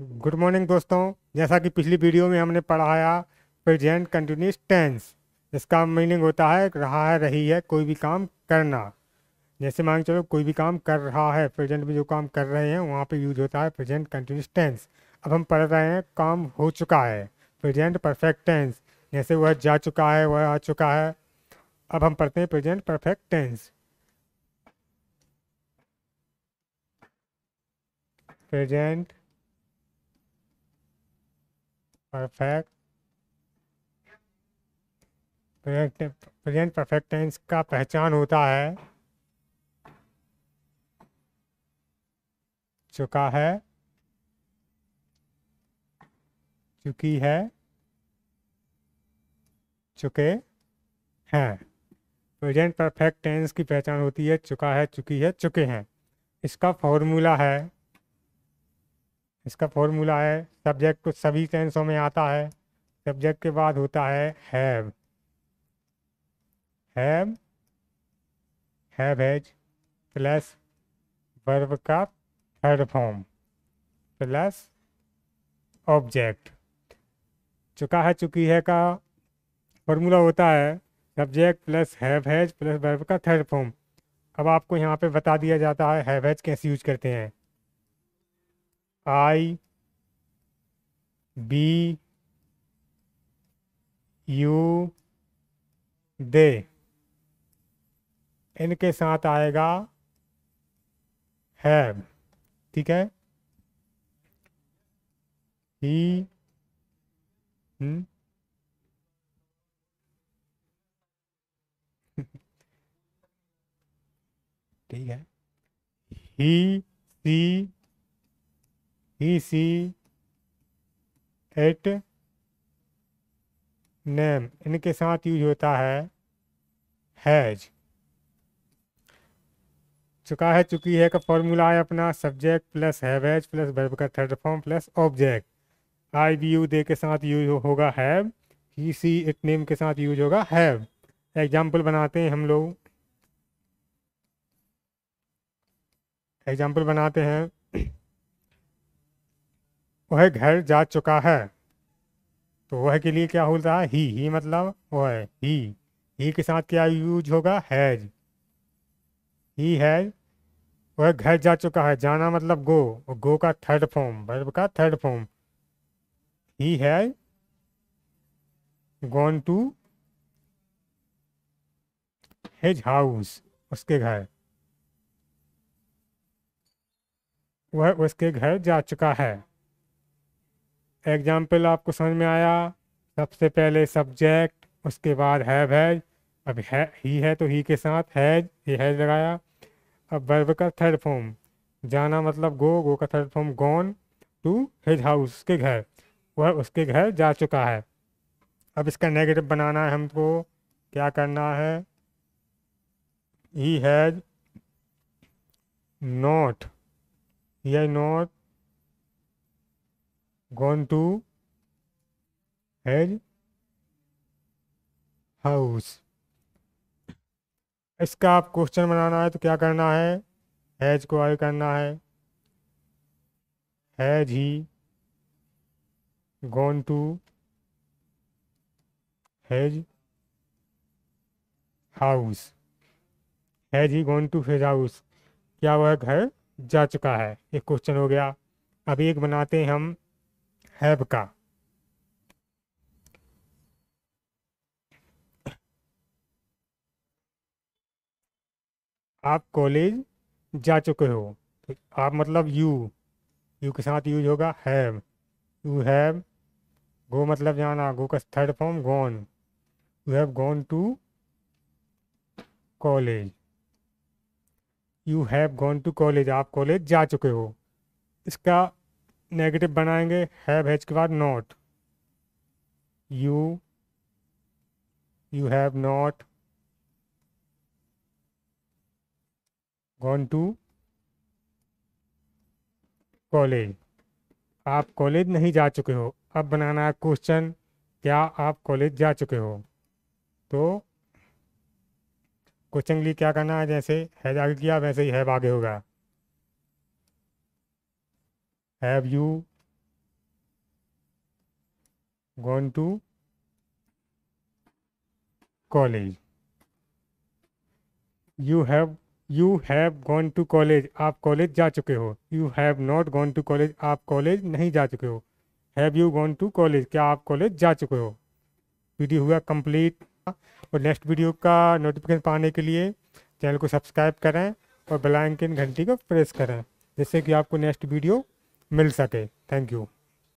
Good morning दोस्तों। जैसा कि पिछली वीडियो में हमने पढ़ाया प्रेजेंट कंटिन्यूस टेंस इसका मीनिंग होता है, रहा है, रही है, कोई भी काम करना। जैसे मान चलो कोई भी काम कर रहा है प्रेजेंट में जो काम कर रहे हैं, वहाँ पे यूज़ होता है प्रेजेंट कंटिन्यूस टेंस अब हम पढ़ रहे हैं, काम हो चुका है प्रेजेंट परफेक्ट टेंस जैसे वह जा चुका है, वह आ चुका है। अब हम पढ़ते हैं present perfect tense present perfect present perfect tense का पहचान होता है। चुका है। चुकी है। चुके हैं। प्रेजेंट परफेक्ट टेंस की पहचान होती है, चुका है, चुकी है, चुके हैं। इसका फॉर्मूला है इसका फॉर्मूला है सब्जेक्ट कुछ सभी टेंसों में आता है सब्जेक्ट के बाद होता है have have have has plus verb का थर्ड फॉर्म प्लस ऑब्जेक्ट चुका है, चुकी है का फॉर्मूला होता है subject plus have has plus verb का थर्ड फॉर्म अब आपको यहाँ पे बता दिया जाता है हैव हैज़ कैसे यूज़ करते हैं। I, we, you, they. इनके साथ आएगा हैव, ठीक है? ही हम्म। ठीक है। ही, सी सी एट नेम इनके साथ यूज़ होता है हैज़ चुका है, चुकी है का फॉर्मूला है अपना subject plus have has plus verb का third form plus object I we you they के साथ यूज़ होगा have he she it name के साथ यूज़ होगा हैव एग्ज़ाम्पल बनाते हैं हम लोग। एग्ज़ाम्पल बनाते हैं। वह घर जा चुका है। तो वह के लिए क्या होता है, ही ही मतलब वह, ही। ही के साथ क्या यूज़ होगा? हैज़। He, has. वह घर जा चुका है। जाना मतलब गो। गो का थर्ड फॉर्म वर्ब का third form. He, has. Gone to his house उसके घर। वह उसके घर जा चुका है। एग्ज़ाम्पल आपको समझ में आया। सबसे पहले सब्जेक्ट उसके बाद हैव हैज़ अब है ही है तो ही के साथ हैज़ ये हैज़ लगाया। अब वर्ब का थर्ड फॉर्म जाना मतलब गो गो का third form gone to his house के घर। वह उसके घर जा चुका है। अब इसका नेगेटिव बनाना है हमको। क्या करना है? He has not he has not gone to his house. इसका आप क्वेश्चन बनाना है तो क्या करना है? हैज़ को आगे करना है। Has he gone to has house has he gone to his house क्या वह घर जा चुका है? एक क्वेश्चन हो गया। अब एक बनाते हैं हम हैव का आप कॉलेज जा चुके हो तो आप मतलब यू यू के साथ यूज़ होगा हैव यू हैव गो मतलब जाना गो का third form gone you have gone to college you have gone to college आप कॉलेज जा चुके हो, इसका नेगेटिव बनाएँगे हैव हैज़ के बाद not you you have not gone to college आप कॉलेज नहीं जा चुके हो। अब बनाना है क्वेश्चन क्या आप कॉलेज जा चुके हो? तो क्वेश्चन के लिए क्या करना है? जैसे हैज़ आगे किया, वैसे ही हैव आगे होगा। Have you gone to college you have you have gone to college आप कॉलेज जा चुके हो. You have not gone to college आप कॉलेज नहीं जा चुके हो. Have you gone to college क्या आप कॉलेज जा चुके हो? वीडियो हुआ कंप्लीट और नेक्स्ट वीडियो का नोटिफिकेशन पाने के लिए चैनल को सब्सक्राइब करें और बेल घंटी को प्रेस करें, जिससे कि आपको नेक्स्ट वीडियो मिल सके। Thank you